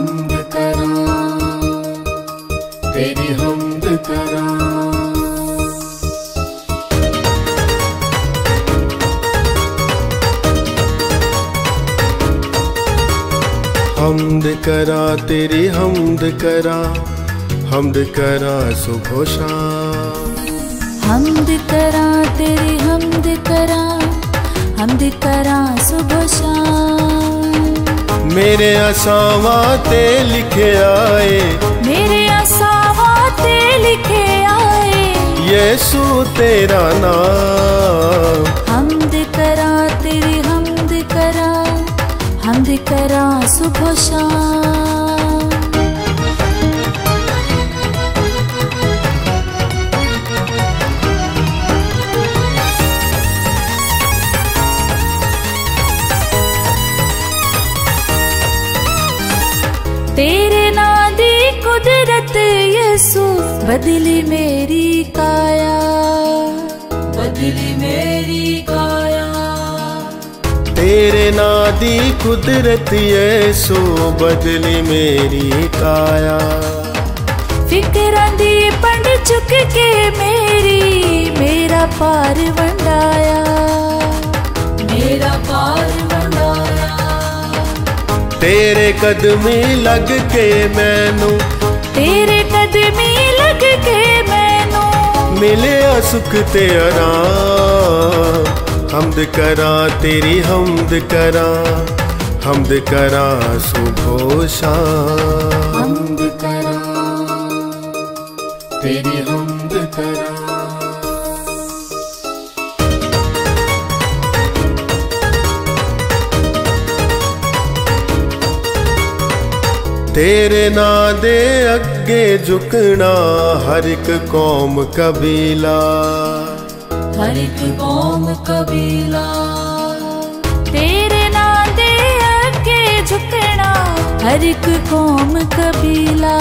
हमद करा, तेरी हमद करा। हमद करा, तेरी हमद करा हमद करा सुबह शाम। हमद करा, तेरी हमद करा हमद करा सुबह शाम। मेरे असावा ते लिखे आए। मेरे असावा ते लिखे आए। यीशु तेरा नाम। हमद करा तेरी हमद करा। हमद करा सुबह शाम। तेरे नाम दी कुदरत यसु बदली मेरी काया। बदली मेरी काया। तेरे ना दी कुदरत यीशु बदली मेरी काया। फिक्रां दी पंड चुक के मेरी मेरा पार वंडाया। मेरा पार तेरे कदमी लग के मैनू तेरे कदमी लग के मैनू मिले सुख ते आराम। हमद करा तेरी हमद करा हमद करा सुबह शाम। हमद करा। तेरी ਤੇਰੇ ਨਾਂ ਦੇ ਅੱਗੇ ਝੁਕਣਾ ਹਰ ਇੱਕ ਕੌਮ ਕਬੀਲਾ। ਹਰ ਇੱਕ ਕੌਮ ਕਬੀਲਾ। ਤੇਰੇ ਨਾਂ ਦੇ ਅੱਗੇ ਝੁਕਣਾ ਹਰ ਇੱਕ ਕੌਮ ਕਬੀਲਾ।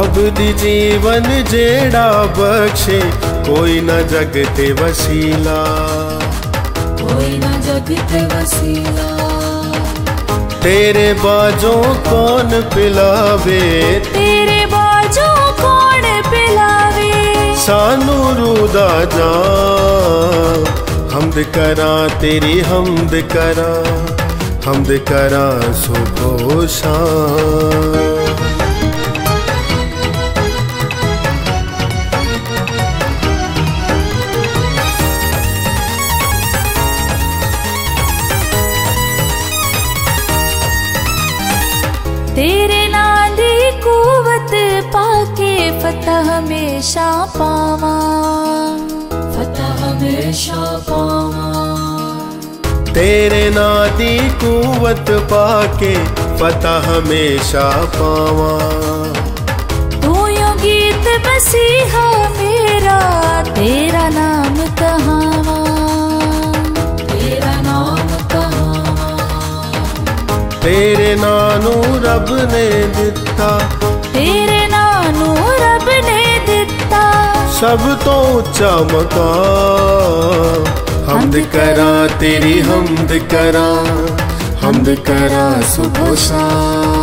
ਅਬਦੀ ਜੀਵਨ ਜਿਹੜਾ ਬਖਸ਼ੇ ਕੋਈ ਨਾ ਜਗ ਤੇ ਵਸੀਲਾ। ਕੋਈ ਨਾ ਜਗ ਤੇ ਵਸੀਲਾ। वसीला तेरे बाजों कौन पिलावे तेरे बाजू कौन पिलावे सानू रूदा जा हमद करा तेरी हमद करा हमद करा सुबह शाम तेरे नाम दी कुवत पाके फतह हमेशा पावा। फतह हमेशा पावा। तेरे ना दी कुवत पाके पता हमेशा पावा। तू यो गीत मसीहा मेरा तेरे नानू रब ने दिता। तेरे नानू रब ने दिता। सब तो उच्चा मकाम हमद करा तेरी हमद करा। हमद करा सुबह शाम।